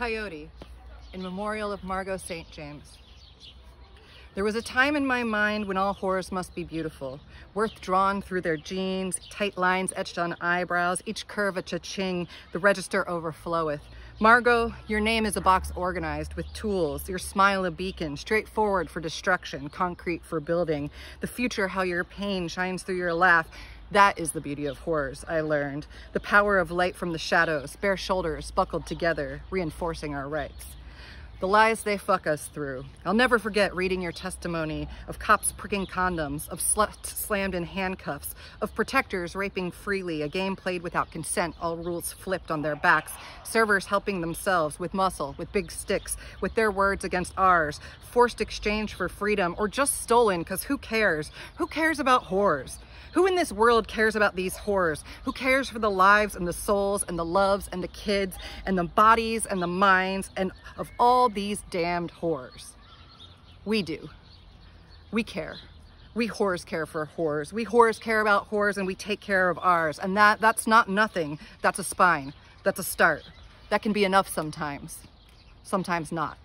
Coyote in memorial of Margo St. James. There was a time in my mind when all whores must be beautiful, worth drawn through their jeans, tight lines etched on eyebrows, each curve a cha-ching, the register overfloweth. Margo, your name is a box organized with tools, your smile a beacon, straightforward for destruction, concrete for building, the future how your pain shines through your laugh. That is the beauty of horrors, I learned. The power of light from the shadows, bare shoulders buckled together, reinforcing our rights the lies they fuck us through. I'll never forget reading your testimony of cops pricking condoms, of sluts slammed in handcuffs, of protectors raping freely, a game played without consent, all rules flipped on their backs, servers helping themselves with muscle, with big sticks, with their words against ours, forced exchange for freedom, or just stolen, because who cares? Who cares about whores? Who in this world cares about these horrors? Who cares for the lives and the souls and the loves and the kids and the bodies and the minds and of all these damned horrors? We do. We care. We whores care for whores. We whores care about whores and we take care of ours. And that that's not nothing. That's a spine. That's a start. That can be enough sometimes. Sometimes not.